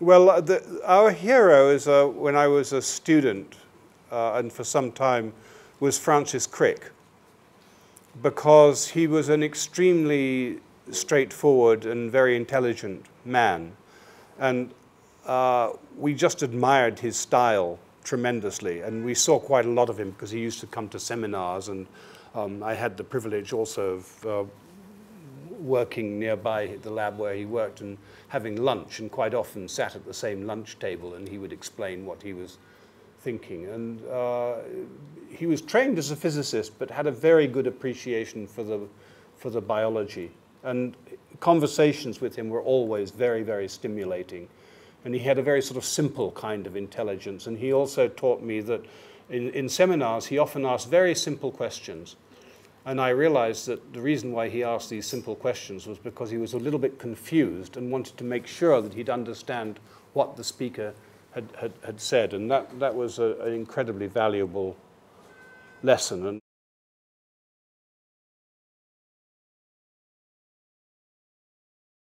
Well, uh, the, our hero is uh, when I was a student, uh, and for some time, was Francis Crick, because he was an extremely straightforward and very intelligent man, and uh, we just admired his style tremendously, and we saw quite a lot of him because he used to come to seminars, and um, I had the privilege also of uh, working nearby the lab where he worked and having lunch and quite often sat at the same lunch table and he would explain what he was thinking. And uh, he was trained as a physicist but had a very good appreciation for the, for the biology. And conversations with him were always very, very stimulating. And he had a very sort of simple kind of intelligence. And he also taught me that in, in seminars, he often asked very simple questions and I realized that the reason why he asked these simple questions was because he was a little bit confused and wanted to make sure that he'd understand what the speaker had, had, had said. And that, that was a, an incredibly valuable lesson. And